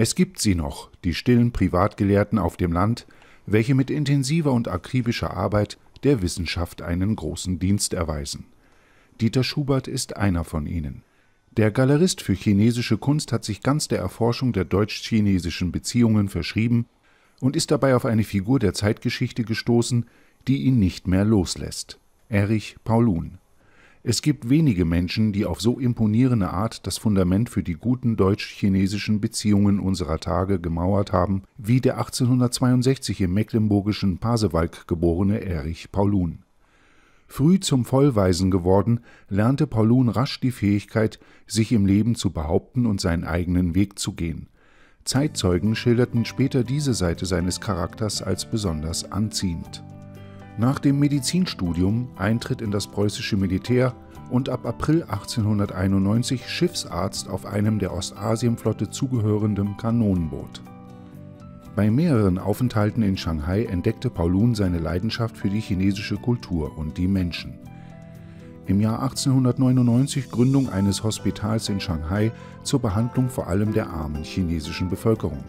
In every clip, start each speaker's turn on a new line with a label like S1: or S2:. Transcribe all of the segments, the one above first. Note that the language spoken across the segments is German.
S1: Es gibt sie noch, die stillen Privatgelehrten auf dem Land, welche mit intensiver und akribischer Arbeit der Wissenschaft einen großen Dienst erweisen. Dieter Schubert ist einer von ihnen. Der Galerist für chinesische Kunst hat sich ganz der Erforschung der deutsch-chinesischen Beziehungen verschrieben und ist dabei auf eine Figur der Zeitgeschichte gestoßen, die ihn nicht mehr loslässt: Erich Paulun. Es gibt wenige Menschen, die auf so imponierende Art das Fundament für die guten deutsch-chinesischen Beziehungen unserer Tage gemauert haben wie der 1862 im mecklenburgischen Pasewalk geborene Erich Paulun. Früh zum Vollweisen geworden, lernte Paulun rasch die Fähigkeit, sich im Leben zu behaupten und seinen eigenen Weg zu gehen. Zeitzeugen schilderten später diese Seite seines Charakters als besonders anziehend nach dem Medizinstudium, Eintritt in das preußische Militär und ab April 1891 Schiffsarzt auf einem der Ostasienflotte zugehörenden Kanonenboot. Bei mehreren Aufenthalten in Shanghai entdeckte Paulun seine Leidenschaft für die chinesische Kultur und die Menschen. Im Jahr 1899 Gründung eines Hospitals in Shanghai zur Behandlung vor allem der armen chinesischen Bevölkerung.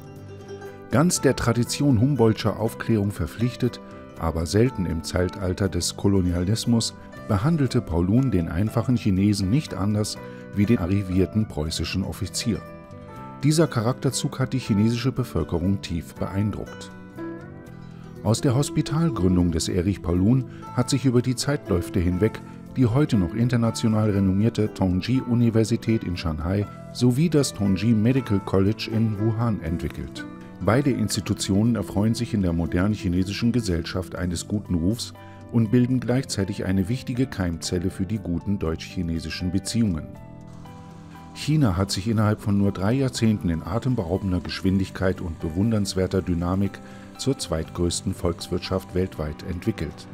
S1: Ganz der Tradition Humboldtscher Aufklärung verpflichtet, aber selten im Zeitalter des Kolonialismus, behandelte Paulun den einfachen Chinesen nicht anders wie den arrivierten preußischen Offizier. Dieser Charakterzug hat die chinesische Bevölkerung tief beeindruckt. Aus der Hospitalgründung des Erich Paulun hat sich über die Zeitläufte hinweg die heute noch international renommierte Tongji-Universität in Shanghai sowie das Tongji Medical College in Wuhan entwickelt Beide Institutionen erfreuen sich in der modernen chinesischen Gesellschaft eines guten Rufs und bilden gleichzeitig eine wichtige Keimzelle für die guten deutsch-chinesischen Beziehungen. China hat sich innerhalb von nur drei Jahrzehnten in atemberaubender Geschwindigkeit und bewundernswerter Dynamik zur zweitgrößten Volkswirtschaft weltweit entwickelt.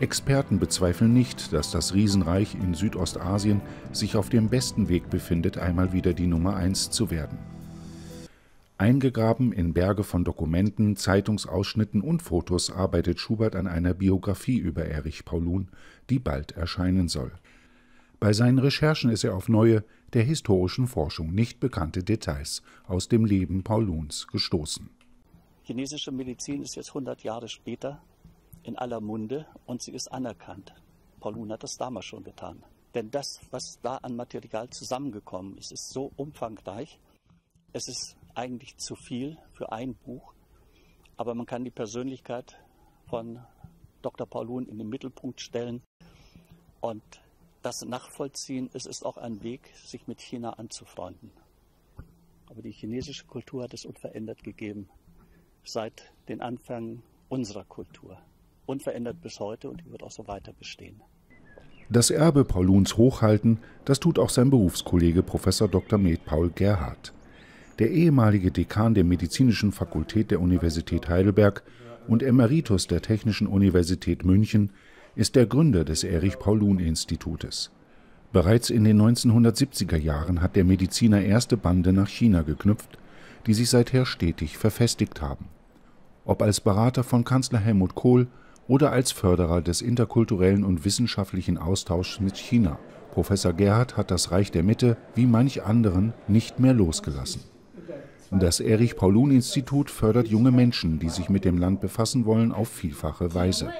S1: Experten bezweifeln nicht, dass das Riesenreich in Südostasien sich auf dem besten Weg befindet, einmal wieder die Nummer eins zu werden. Eingegraben in Berge von Dokumenten, Zeitungsausschnitten und Fotos arbeitet Schubert an einer Biografie über Erich Paulun, die bald erscheinen soll. Bei seinen Recherchen ist er auf neue, der historischen Forschung nicht bekannte Details aus dem Leben Pauluns gestoßen.
S2: Chinesische Medizin ist jetzt 100 Jahre später in aller Munde und sie ist anerkannt. Paulun hat das damals schon getan. Denn das, was da an Material zusammengekommen ist, ist so umfangreich. Es ist eigentlich zu viel für ein Buch, aber man kann die Persönlichkeit von Dr. Paulun in den Mittelpunkt stellen und das nachvollziehen. Es ist auch ein Weg, sich mit China anzufreunden. Aber die chinesische Kultur hat es unverändert gegeben, seit den Anfängen unserer Kultur. Unverändert bis heute und die wird auch so weiter bestehen.
S1: Das Erbe Pauluns hochhalten, das tut auch sein Berufskollege Professor Dr. Med Paul Gerhardt. Der ehemalige Dekan der Medizinischen Fakultät der Universität Heidelberg und Emeritus der Technischen Universität München ist der Gründer des Erich-Paulun-Institutes. Bereits in den 1970er Jahren hat der Mediziner erste Bande nach China geknüpft, die sich seither stetig verfestigt haben. Ob als Berater von Kanzler Helmut Kohl oder als Förderer des interkulturellen und wissenschaftlichen Austauschs mit China. Professor Gerhard hat das Reich der Mitte, wie manch anderen, nicht mehr losgelassen. Das Erich-Paulun-Institut fördert junge Menschen, die sich mit dem Land befassen wollen, auf vielfache Weise.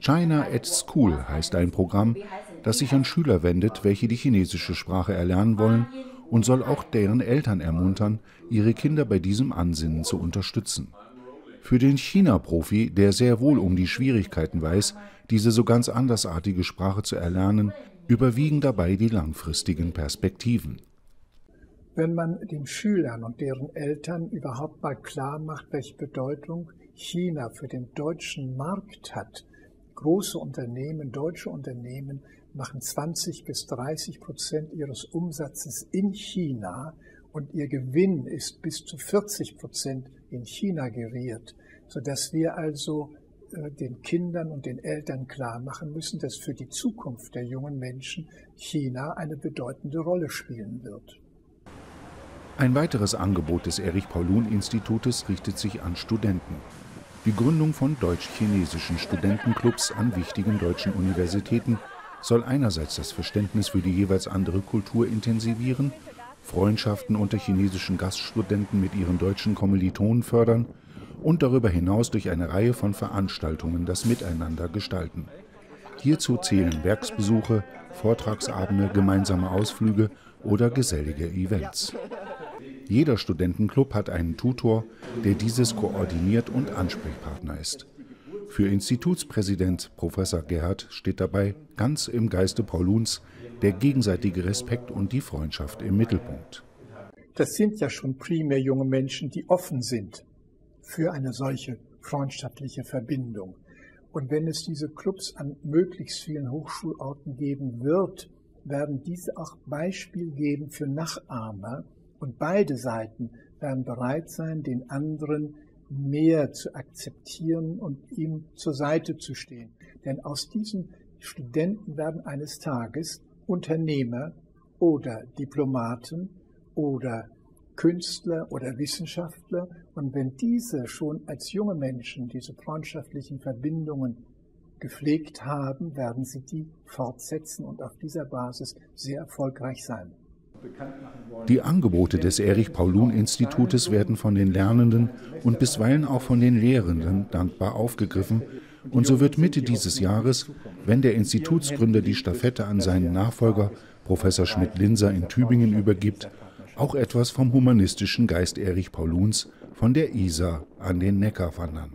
S1: China at School heißt ein Programm, das sich an Schüler wendet, welche die chinesische Sprache erlernen wollen und soll auch deren Eltern ermuntern, ihre Kinder bei diesem Ansinnen zu unterstützen. Für den China-Profi, der sehr wohl um die Schwierigkeiten weiß, diese so ganz andersartige Sprache zu erlernen, überwiegen dabei die langfristigen Perspektiven
S3: wenn man den Schülern und deren Eltern überhaupt mal klar macht, welche Bedeutung China für den deutschen Markt hat. Große Unternehmen, deutsche Unternehmen machen 20 bis 30 Prozent ihres Umsatzes in China und ihr Gewinn ist bis zu 40 Prozent in China geriert, sodass wir also äh, den Kindern und den Eltern klar machen müssen, dass für die Zukunft der jungen Menschen China eine bedeutende Rolle spielen wird.
S1: Ein weiteres Angebot des Erich-Paulun-Institutes richtet sich an Studenten. Die Gründung von deutsch-chinesischen Studentenclubs an wichtigen deutschen Universitäten soll einerseits das Verständnis für die jeweils andere Kultur intensivieren, Freundschaften unter chinesischen Gaststudenten mit ihren deutschen Kommilitonen fördern und darüber hinaus durch eine Reihe von Veranstaltungen das Miteinander gestalten. Hierzu zählen Werksbesuche, Vortragsabende, gemeinsame Ausflüge oder gesellige Events. Jeder Studentenclub hat einen Tutor, der dieses koordiniert und Ansprechpartner ist. Für Institutspräsident Professor Gerhard steht dabei ganz im Geiste Pauluns der gegenseitige Respekt und die Freundschaft im Mittelpunkt.
S3: Das sind ja schon primär junge Menschen, die offen sind für eine solche freundschaftliche Verbindung. Und wenn es diese Clubs an möglichst vielen Hochschulorten geben wird, werden diese auch Beispiel geben für Nachahmer. Und beide Seiten werden bereit sein, den anderen mehr zu akzeptieren und ihm zur Seite zu stehen. Denn aus diesen Studenten werden eines Tages Unternehmer oder Diplomaten oder Künstler oder Wissenschaftler. Und wenn diese schon als junge Menschen diese freundschaftlichen Verbindungen gepflegt haben, werden sie die fortsetzen und auf dieser Basis sehr erfolgreich sein.
S1: Die Angebote des Erich-Paulun-Institutes werden von den Lernenden und bisweilen auch von den Lehrenden dankbar aufgegriffen. Und so wird Mitte dieses Jahres, wenn der Institutsgründer die Stafette an seinen Nachfolger, Professor Schmidt-Linser in Tübingen übergibt, auch etwas vom humanistischen Geist Erich Pauluns von der Isar an den Neckar wandern.